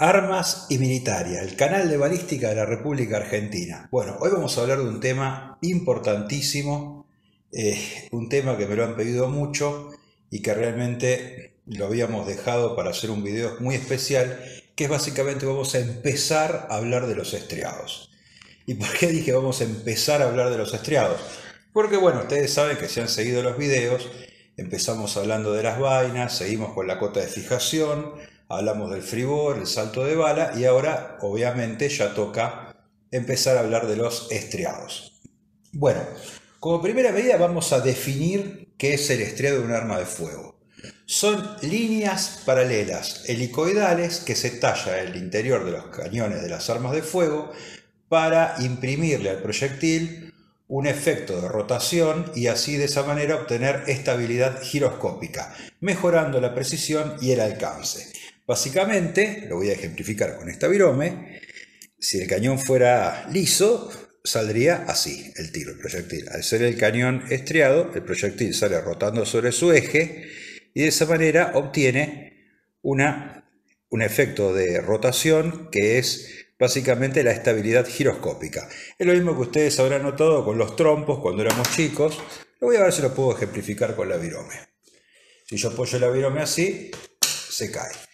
Armas y Militaria, el canal de balística de la República Argentina. Bueno, hoy vamos a hablar de un tema importantísimo, eh, un tema que me lo han pedido mucho y que realmente lo habíamos dejado para hacer un video muy especial, que es básicamente vamos a empezar a hablar de los estriados. ¿Y por qué dije vamos a empezar a hablar de los estriados? Porque bueno, ustedes saben que si han seguido los videos, empezamos hablando de las vainas, seguimos con la cota de fijación, hablamos del fribor, el salto de bala y ahora obviamente ya toca empezar a hablar de los estriados. Bueno, como primera medida vamos a definir qué es el estriado de un arma de fuego. Son líneas paralelas helicoidales que se talla en el interior de los cañones de las armas de fuego para imprimirle al proyectil un efecto de rotación y así de esa manera obtener estabilidad giroscópica, mejorando la precisión y el alcance. Básicamente, lo voy a ejemplificar con esta virome, si el cañón fuera liso, saldría así el tiro, el proyectil. Al ser el cañón estriado, el proyectil sale rotando sobre su eje y de esa manera obtiene una, un efecto de rotación que es básicamente la estabilidad giroscópica. Es lo mismo que ustedes habrán notado con los trompos cuando éramos chicos. Lo voy a ver si lo puedo ejemplificar con la virome. Si yo apoyo la virome así, se cae.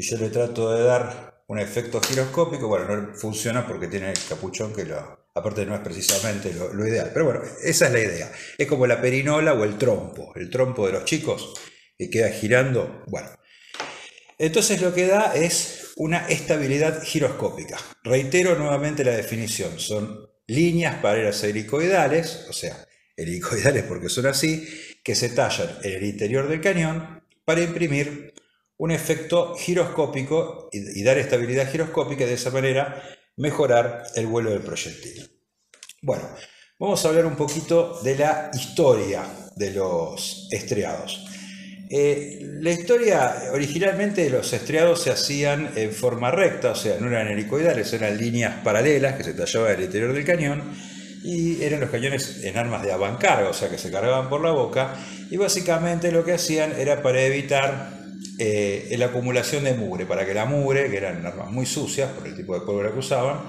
Si yo le trato de dar un efecto giroscópico, bueno, no funciona porque tiene el capuchón que lo, aparte no es precisamente lo, ideal. Pero bueno, esa es la idea. Es como la perinola o el trompo, el trompo de los chicos que queda girando. Bueno, entonces lo que da es una estabilidad giroscópica. Reitero nuevamente la definición. Son líneas paralelas helicoidales, o sea, helicoidales porque son así, que se tallan en el interior del cañón para imprimir un efecto giroscópico y, dar estabilidad giroscópica y de esa manera mejorar el vuelo del proyectil. Bueno, vamos a hablar un poquito de la historia de los estriados. Eh, la historia, originalmente los estriados se hacían en forma recta, o sea, no eran helicoidales, eran líneas paralelas que se tallaban el interior del cañón y eran los cañones en armas de avancarga, o sea, que se cargaban por la boca y básicamente lo que hacían era para evitar eh, la acumulación de mugre, para que la mugre, que eran armas muy sucias por el tipo de pólvora que usaban,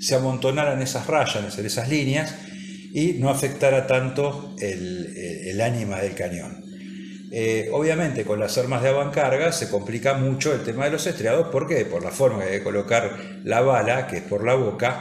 se amontonaran esas rayas, en esas líneas, y no afectara tanto el, ánima del cañón. Eh, obviamente con las armas de avancarga se complica mucho el tema de los estriados, ¿por qué? Por la forma de colocar la bala, que es por la boca,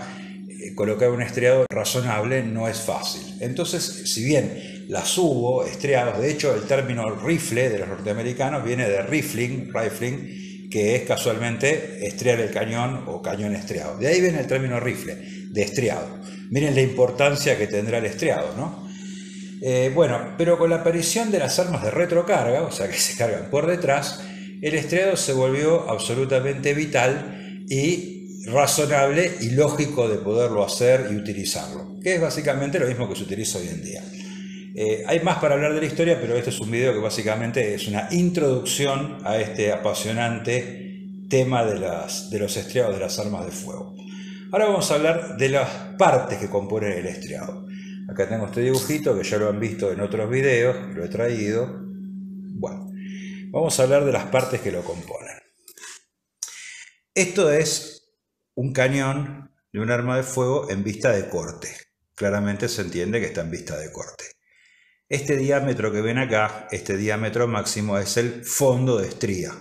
eh, colocar un estriado razonable no es fácil. Entonces, si bien las hubo estriados. De hecho, el término rifle de los norteamericanos viene de rifling, rifling, que es casualmente estriar el cañón o cañón estriado. De ahí viene el término rifle, de estriado. Miren la importancia que tendrá el estriado, ¿no? Eh, bueno, pero con la aparición de las armas de retrocarga, o sea que se cargan por detrás, el estriado se volvió absolutamente vital y razonable y lógico de poderlo hacer y utilizarlo, que es básicamente lo mismo que se utiliza hoy en día. Eh, hay más para hablar de la historia, pero este es un video que básicamente es una introducción a este apasionante tema de, de los estriados de las armas de fuego. Ahora vamos a hablar de las partes que componen el estriado. Acá tengo este dibujito que ya lo han visto en otros videos, lo he traído. Bueno, vamos a hablar de las partes que lo componen. Esto es un cañón de un arma de fuego en vista de corte. Claramente se entiende que está en vista de corte. Este diámetro que ven acá, este diámetro máximo es el fondo de estría.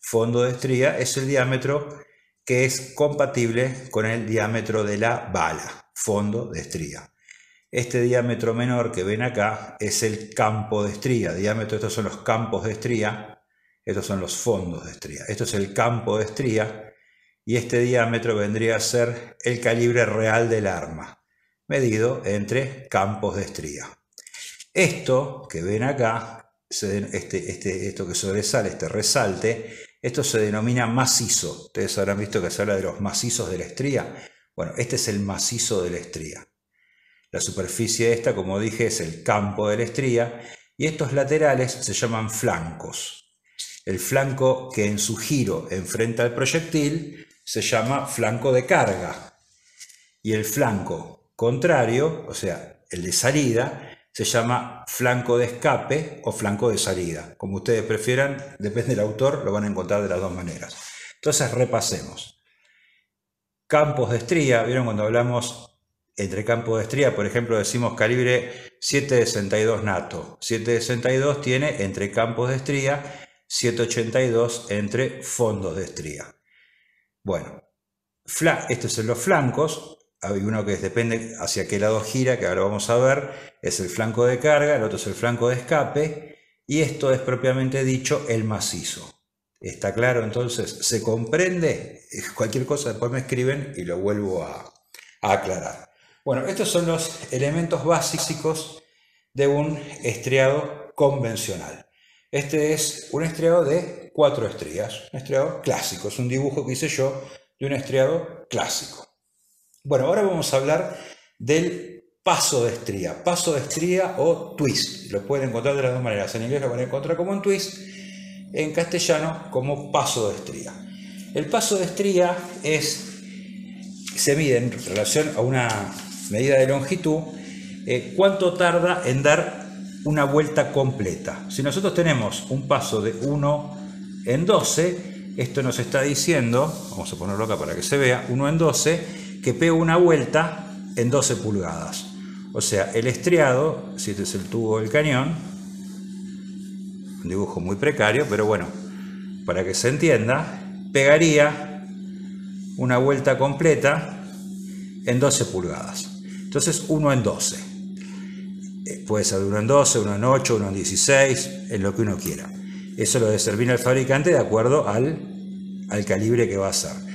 Fondo de estría es el diámetro que es compatible con el diámetro de la bala, fondo de estría. Este diámetro menor que ven acá es el campo de estría. Diámetro, estos son los campos de estría, estos son los fondos de estría. Esto es el campo de estría y este diámetro vendría a ser el calibre real del arma, medido entre campos de estría. Esto que ven acá, este, este, esto que sobresale, este resalte, esto se denomina macizo. Ustedes habrán visto que se habla de los macizos de la estría. Bueno, este es el macizo de la estría. La superficie esta, como dije, es el campo de la estría y estos laterales se llaman flancos. El flanco que en su giro enfrenta al proyectil se llama flanco de carga y el flanco contrario, o sea, el de salida, se llama flanco de escape o flanco de salida. Como ustedes prefieran, depende del autor, lo van a encontrar de las dos maneras. Entonces repasemos. Campos de estría, ¿vieron cuando hablamos entre campos de estría? Por ejemplo, decimos calibre 762 NATO. 762 tiene entre campos de estría, 782 entre fondos de estría. Bueno, estos son los flancos. Hay uno que depende hacia qué lado gira, que ahora vamos a ver. Es el flanco de carga, el otro es el flanco de escape. Y esto es propiamente dicho el macizo. ¿Está claro? Entonces, ¿se comprende? Cualquier cosa después me escriben y lo vuelvo a, aclarar. Bueno, estos son los elementos básicos de un estriado convencional. Este es un estriado de cuatro estrías, un estriado clásico, es un dibujo que hice yo de un estriado clásico. Bueno, ahora vamos a hablar del paso de estría, paso de estría o twist. Lo pueden encontrar de las dos maneras. En inglés lo van a encontrar como un twist, en castellano como paso de estría. El paso de estría es, se mide en relación a una medida de longitud, eh, cuánto tarda en dar una vuelta completa. Si nosotros tenemos un paso de 1 en 12, esto nos está diciendo, vamos a ponerlo acá para que se vea, 1 en 12, que pega una vuelta en 12 pulgadas. O sea, el estriado, si este es el tubo del cañón, un dibujo muy precario, pero bueno, para que se entienda, pegaría una vuelta completa en 12 pulgadas. Entonces, 1 en 12. Eh, puede ser 1 en 12, 1 en 8, 1 en 16, en lo que uno quiera. Eso lo determina el fabricante de acuerdo al, al calibre que va a ser.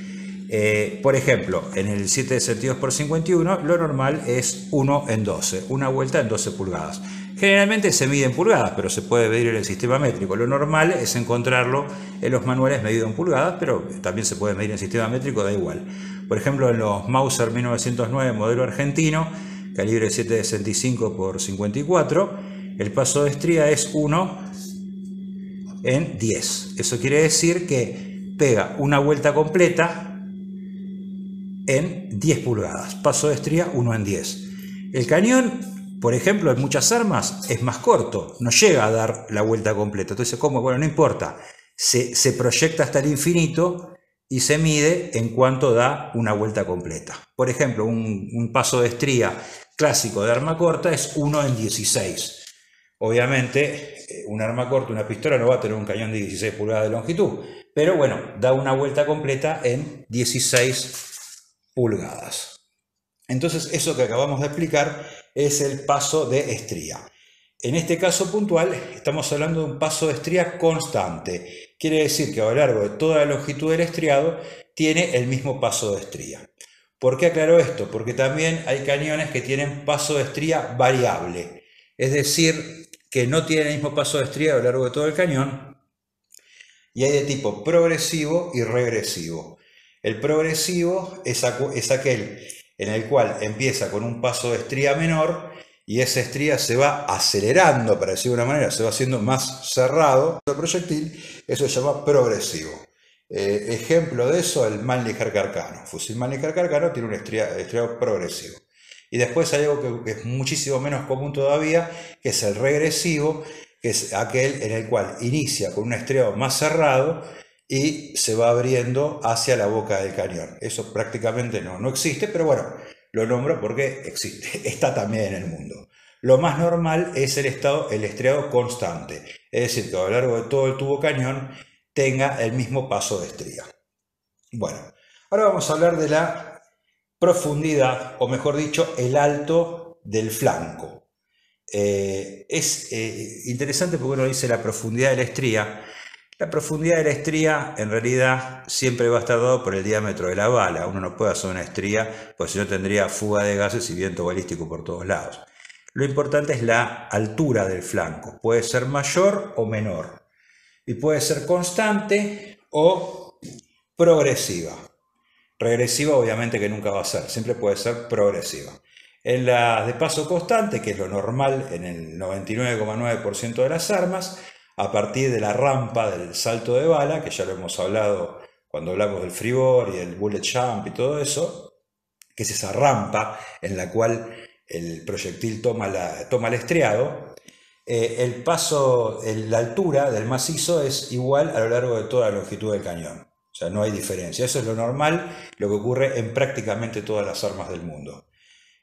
Eh, por ejemplo, en el 7 sentidos por 51, lo normal es 1 en 12, una vuelta en 12 pulgadas. Generalmente se mide en pulgadas, pero se puede medir en el sistema métrico. Lo normal es encontrarlo en los manuales medido en pulgadas, pero también se puede medir en sistema métrico, da igual. Por ejemplo, en los Mauser 1909 modelo argentino, calibre 765 por 54, el paso de estría es 1 en 10. Eso quiere decir que pega una vuelta completa en 10 pulgadas. Paso de estría 1 en 10. El cañón por ejemplo, en muchas armas es más corto, no llega a dar la vuelta completa. Entonces, ¿cómo? Bueno, no importa. Se, proyecta hasta el infinito y se mide en cuanto da una vuelta completa. Por ejemplo, un, paso de estría clásico de arma corta es 1 en 16. Obviamente, eh, un arma corta, una pistola, no va a tener un cañón de 16 pulgadas de longitud, pero bueno, da una vuelta completa en 16 pulgadas. Entonces, eso que acabamos de explicar es el paso de estría. En este caso puntual estamos hablando de un paso de estría constante. Quiere decir que a lo largo de toda la longitud del estriado tiene el mismo paso de estría. ¿Por qué aclaro esto? Porque también hay cañones que tienen paso de estría variable. Es decir, que no tienen el mismo paso de estría a lo largo de todo el cañón. Y hay de tipo progresivo y regresivo. El progresivo es, aquel en el cual empieza con un paso de estría menor y esa estría se va acelerando, para decir de una manera, se va haciendo más cerrado el proyectil, eso se llama progresivo. Eh, ejemplo de eso, el Mannlicher Carcano. Fusil Mannlicher Carcano tiene un estriado progresivo. Y después hay algo que es muchísimo menos común todavía, que es el regresivo, que es aquel en el cual inicia con un estriado más cerrado y se va abriendo hacia la boca del cañón. Eso prácticamente no, no existe, pero bueno, lo nombro porque existe, está también en el mundo. Lo más normal es el, estado, el estriado constante, es decir, que a lo largo de todo el tubo cañón tenga el mismo paso de estría. Bueno, ahora vamos a hablar de la profundidad, o mejor dicho, el alto del flanco. Eh, es eh, interesante porque uno dice la profundidad de la estría, la profundidad de la estría en realidad siempre va a estar dado por el diámetro de la bala. Uno no puede hacer una estría, pues si no tendría fuga de gases y viento balístico por todos lados. Lo importante es la altura del flanco. Puede ser mayor o menor. Y puede ser constante o progresiva. Regresiva obviamente que nunca va a ser, siempre puede ser progresiva. En la de paso constante, que es lo normal en el 99,9% de las armas, a partir de la rampa del salto de bala, que ya lo hemos hablado cuando hablamos del freeboard y el bullet jump y todo eso, que es esa rampa en la cual el proyectil toma, la, toma el estriado, eh, el paso, la altura del macizo es igual a lo largo de toda la longitud del cañón. sea, no hay diferencia. Eso es lo normal, lo que ocurre en prácticamente todas las armas del mundo.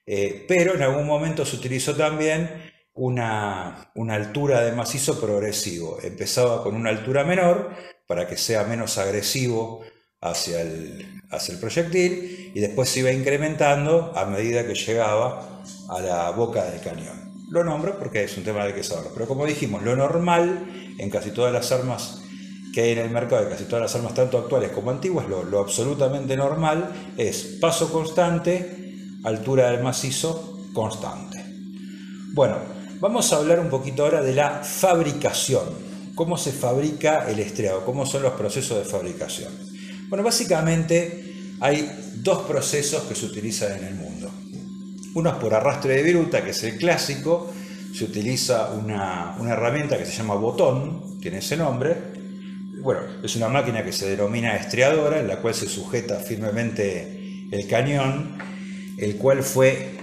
Eh, pero en algún momento se utilizó también una, altura de macizo progresivo. Empezaba con una altura menor para que sea menos agresivo hacia el, hacia el proyectil y después se iba incrementando a medida que llegaba a la boca del cañón. Lo nombro porque es un tema de que saberlo. Pero como dijimos, lo normal en casi todas las armas que hay en el mercado, de casi todas las armas, tanto actuales como antiguas, lo, lo absolutamente normal es paso constante, altura del macizo constante. Bueno, vamos a hablar un poquito ahora de la fabricación. ¿Cómo se fabrica el estriado? ¿Cómo son los procesos de fabricación? Bueno, básicamente hay dos procesos que se utilizan en el mundo. Uno es por arrastre de viruta, que es el clásico. Se utiliza una, herramienta que se llama botón, tiene ese nombre. Bueno, es una máquina que se denomina estriadora, en la cual se sujeta firmemente el cañón, el cual fue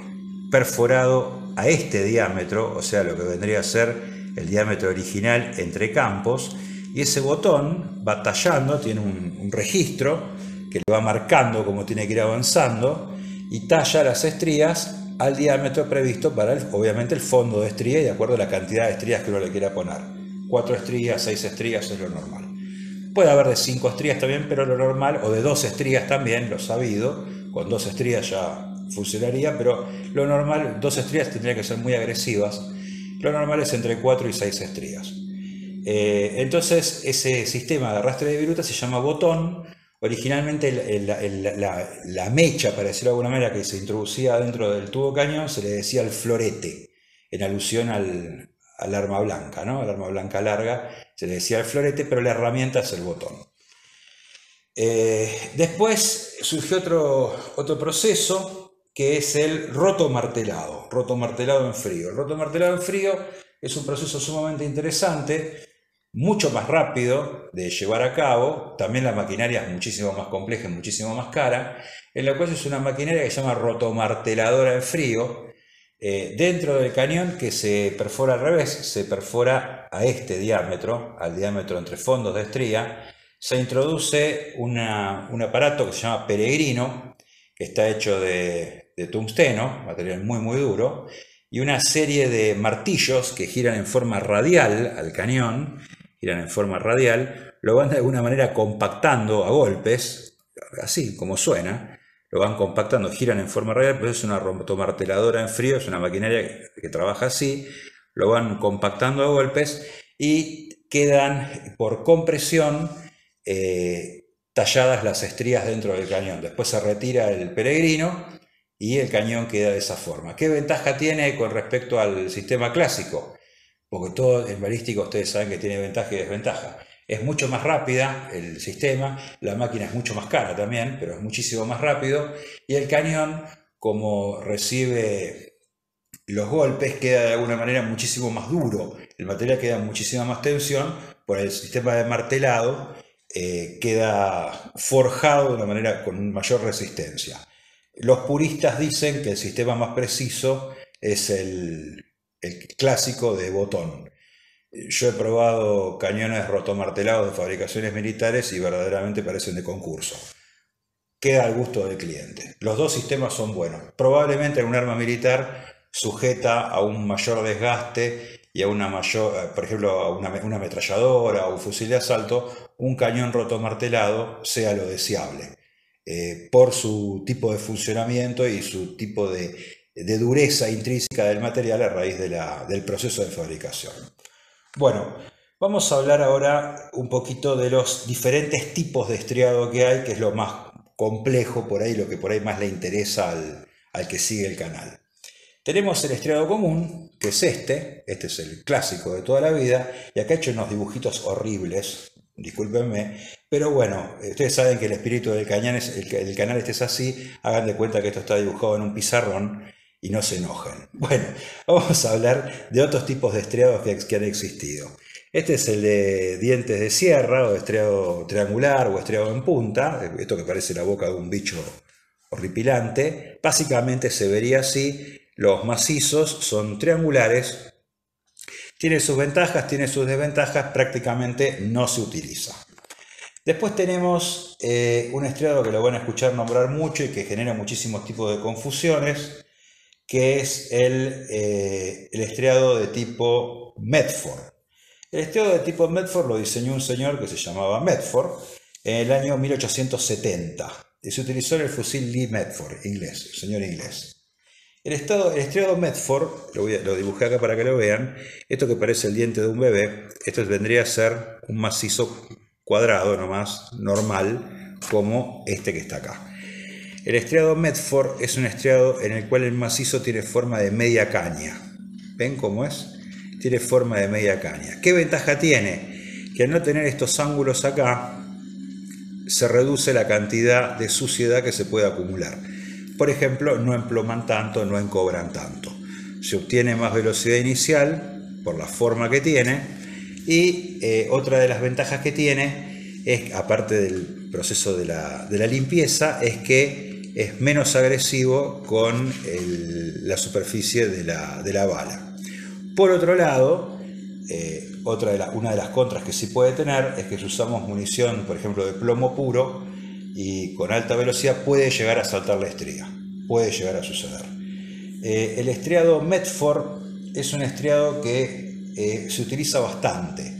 perforado a este diámetro, o sea, lo que vendría a ser el diámetro original entre campos, y ese botón va tallando, tiene un, registro que lo va marcando como tiene que ir avanzando, y talla las estrías al diámetro previsto para, obviamente, el fondo de estría y de acuerdo a la cantidad de estrías que uno le quiera poner. Cuatro estrías, seis estrías es lo normal. Puede haber de cinco estrías también, pero lo normal, o de dos estrías también, lo sabido, con dos estrías ya funcionaría, pero lo normal, dos estrías tendrían que ser muy agresivas, lo normal es entre cuatro y seis estrías. Eh, entonces, ese sistema de arrastre de viruta se llama botón, Originalmente la, mecha, para decirlo de alguna manera, que se introducía dentro del tubo cañón se le decía el florete, en alusión al, arma blanca, ¿no? Al arma blanca larga se le decía el florete, pero la herramienta es el botón. Eh, después surgió otro, otro proceso que es el roto martelado, roto martelado en frío. El roto martelado en frío es un proceso sumamente interesante mucho más rápido de llevar a cabo, también la maquinaria es muchísimo más compleja y muchísimo más cara, en la cual es una maquinaria que se llama rotomarteladora en frío, eh, dentro del cañón que se perfora al revés, se perfora a este diámetro, al diámetro entre fondos de estría, se introduce un aparato que se llama peregrino, que está hecho de, de tungsteno, material muy muy duro, y una serie de martillos que giran en forma radial al cañón giran en forma radial, lo van de alguna manera compactando a golpes, así como suena, lo van compactando, giran en forma radial, pues es una rotomarteladora en frío, es una maquinaria que, trabaja así, lo van compactando a golpes y quedan por compresión eh, talladas las estrías dentro del cañón. Después se retira el peregrino y el cañón queda de esa forma. ¿Qué ventaja tiene con respecto al sistema clásico? porque todo en balístico ustedes saben que tiene ventaja y desventaja. Es mucho más rápida el sistema, la máquina es mucho más cara también, pero es muchísimo más rápido, y el cañón, como recibe los golpes, queda de alguna manera muchísimo más duro, el material queda muchísima más tensión, por el sistema de martelado eh, queda forjado de una manera con mayor resistencia. Los puristas dicen que el sistema más preciso es el, clásico de botón. Yo he probado cañones rotomartelados de fabricaciones militares y verdaderamente parecen de concurso. Queda al gusto del cliente. Los dos sistemas son buenos. Probablemente un arma militar sujeta a un mayor desgaste y a una mayor, eh, por ejemplo, a una, ametralladora o un fusil de asalto, un cañón rotomartelado sea lo deseable. Eh, por su tipo de funcionamiento y su tipo de dureza intrínseca del material a raíz del proceso de fabricación. Bueno, vamos a hablar ahora un poquito de los diferentes tipos de estriado que hay, que es lo más complejo por ahí, lo que por ahí más le interesa al, al que sigue el canal. Tenemos el estriado común, que es este, este es el clásico de toda la vida, y acá he hecho unos dibujitos horribles, discúlpenme, pero bueno, ustedes saben que el espíritu del, cañón es, el, canal este es así, hagan de cuenta que esto está dibujado en un pizarrón, y no se enojen. Bueno, vamos a hablar de otros tipos de estriados que, han existido. Este es el de dientes de sierra, o estriado triangular, o estriado en punta, esto que parece la boca de un bicho horripilante. Básicamente se vería así, los macizos son triangulares, tiene sus ventajas, tiene sus desventajas, prácticamente no se utiliza. Después tenemos eh, un estriado que lo van a escuchar nombrar mucho y que genera muchísimos tipos de confusiones, que es el, eh, el estriado de tipo Medford. El estriado de tipo Medford lo diseñó un señor que se llamaba Medford en el año 1870 y se utilizó en el fusil Lee Medford, inglés, señor inglés. El, estriado Medford, lo, lo, dibujé acá para que lo vean, esto que parece el diente de un bebé, esto vendría a ser un macizo cuadrado nomás, normal, como este que está acá. El estriado Medford es un estriado en el cual el macizo tiene forma de media caña. ¿Ven cómo es? Tiene forma de media caña. ¿Qué ventaja tiene? Que al no tener estos ángulos acá, se reduce la cantidad de suciedad que se puede acumular. Por ejemplo, no emploman tanto, no encobran tanto. Se obtiene más velocidad inicial por la forma que tiene y eh, otra de las ventajas que tiene es, aparte del proceso de la, limpieza, es que es menos agresivo con la superficie de la, bala. Por otro lado, eh, otra de una de las contras que sí puede tener es que si usamos munición, por ejemplo, de plomo puro y con alta velocidad, puede llegar a saltar la estría. Puede llegar a suceder. Eh, el estriado Medford es un estriado que eh, se utiliza bastante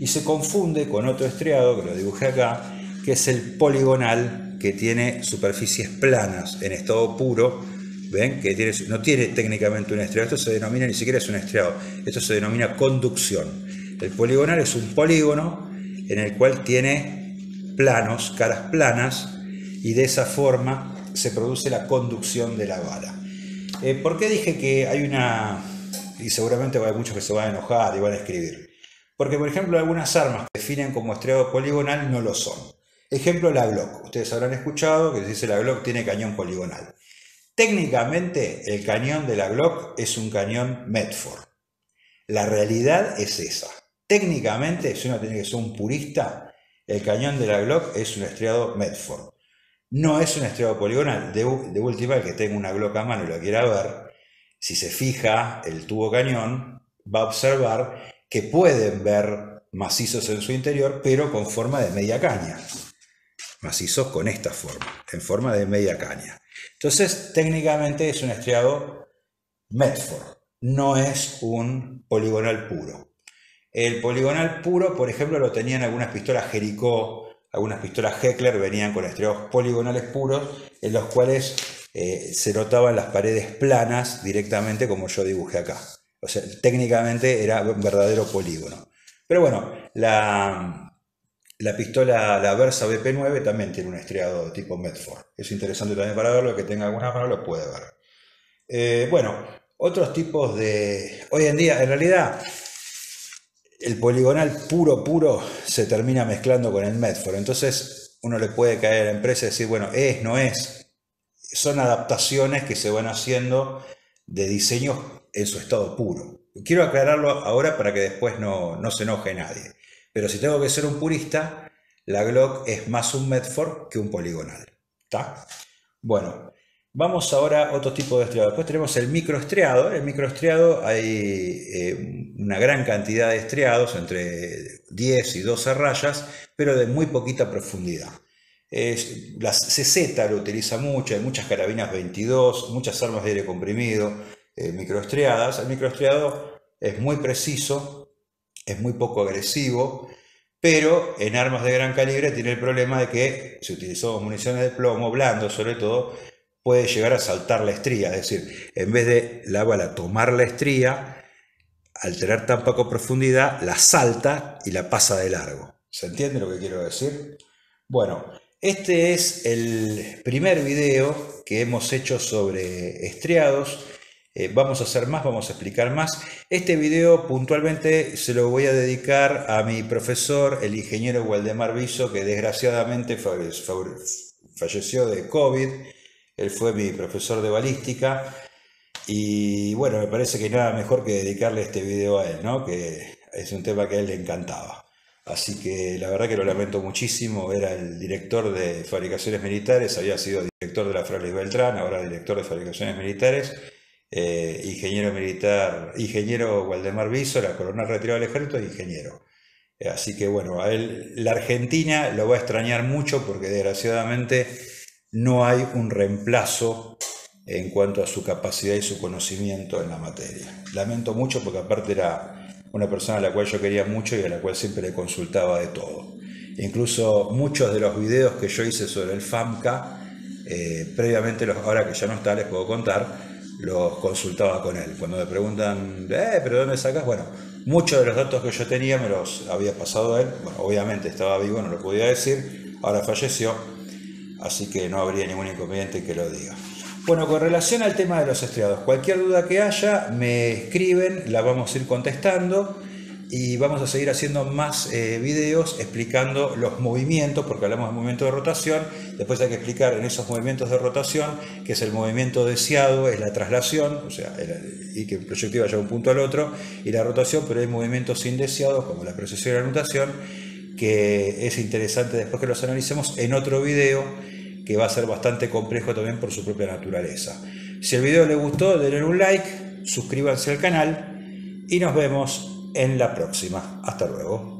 y se confunde con otro estriado, que lo dibujé acá, que es el poligonal, que tiene superficies planas en estado puro, ¿ven? Que tiene, no tiene técnicamente un estriado, esto se denomina, ni siquiera es un estriado, esto se denomina conducción. El poligonal es un polígono en el cual tiene planos, caras planas, y de esa forma se produce la conducción de la bala. Eh, ¿Por qué dije que hay una... y seguramente hay muchos que se van a enojar y van a escribir? Porque, por ejemplo, algunas armas que definen como estriado poligonal no lo son. Ejemplo, la Glock. Ustedes habrán escuchado que se dice la Glock tiene cañón poligonal. Técnicamente, el cañón de la Glock es un cañón Medford. La realidad es esa. Técnicamente, si uno tiene que ser un purista, el cañón de la Glock es un estriado Medford. No es un estriado poligonal. De, última, el que tenga una Glock a mano y lo quiera ver, si se fija el tubo cañón, va a observar que pueden ver macizos en su interior, pero con forma de media caña. Macizos con esta forma, en forma de media caña. Entonces, técnicamente es un estriado Medford, no es un poligonal puro. El poligonal puro, por ejemplo, lo tenían algunas pistolas Jericó, algunas pistolas Heckler venían con estriados poligonales puros, en los cuales eh, se notaban las paredes planas directamente como yo dibujé acá. O sea, técnicamente era un verdadero polígono. Pero bueno, la, la pistola, la Versa BP9 también tiene un estriado tipo Medford. Es interesante también para verlo, que tenga alguna mano lo puede ver. Eh, bueno, otros tipos de... Hoy en día, en realidad, el poligonal puro, puro se termina mezclando con el Medford. Entonces uno le puede caer a la empresa y decir, bueno, es, no es. Son adaptaciones que se van haciendo de diseños en su estado puro. Quiero aclararlo ahora para que después no, no se enoje nadie. Pero si tengo que ser un purista, la Glock es más un Medford que un poligonal. ¿Está? Bueno, Vamos ahora a otro tipo de estriado. Después tenemos el microestriado. El microestriado hay eh, una gran cantidad de estriados, entre 10 y 12 rayas, pero de muy poquita profundidad. la CZ lo utiliza mucho, hay muchas carabinas 22, muchas armas de aire comprimido, eh, microestriadas. El microestriado es muy preciso, es muy poco agresivo, pero en armas de gran calibre tiene el problema de que si utilizamos municiones de plomo blando sobre todo, puede llegar a saltar la estría, es decir, en vez de la bala tomar la estría, al tener tan poca profundidad, la salta y la pasa de largo. ¿Se entiende lo que quiero decir? Bueno, este es el primer video que hemos hecho sobre estriados. Eh, vamos a hacer más, vamos a explicar más. Este video puntualmente se lo voy a dedicar a mi profesor, el ingeniero Waldemar Viso, que desgraciadamente falleció de COVID él fue mi profesor de balística y bueno, me parece que nada mejor que dedicarle este video a él, ¿no? Que es un tema que a él le encantaba. Así que la verdad que lo lamento muchísimo, era el director de fabricaciones militares, había sido director de la Frales Beltrán, ahora director de fabricaciones militares, eh, ingeniero militar, ingeniero Waldemar Viso, la coronel retirado del ejército, ingeniero. Así que bueno, a él la Argentina lo va a extrañar mucho porque desgraciadamente no hay un reemplazo en cuanto a su capacidad y su conocimiento en la materia. Lamento mucho porque aparte era una persona a la cual yo quería mucho y a la cual siempre le consultaba de todo. Incluso muchos de los videos que yo hice sobre el FAMCA, eh, previamente, los, ahora que ya no está, les puedo contar, los consultaba con él. Cuando me preguntan, eh, pero ¿dónde sacas? Bueno, muchos de los datos que yo tenía me los había pasado a él. Bueno, obviamente estaba vivo, no lo podía decir, ahora falleció, así que no habría ningún inconveniente que lo diga. Bueno, con relación al tema de los estriados, cualquier duda que haya, me escriben, la vamos a ir contestando y vamos a seguir haciendo más eh, videos explicando los movimientos, porque hablamos de movimiento de rotación, después hay que explicar en esos movimientos de rotación que es el movimiento deseado, es la traslación, o sea, y que el proyectil vaya de un punto al otro, y la rotación, pero hay movimientos indeseados como la precesión y la nutación, que es interesante después que los analicemos en otro video que va a ser bastante complejo también por su propia naturaleza. Si el video les gustó, denle un like, suscríbanse al canal y nos vemos en la próxima. Hasta luego.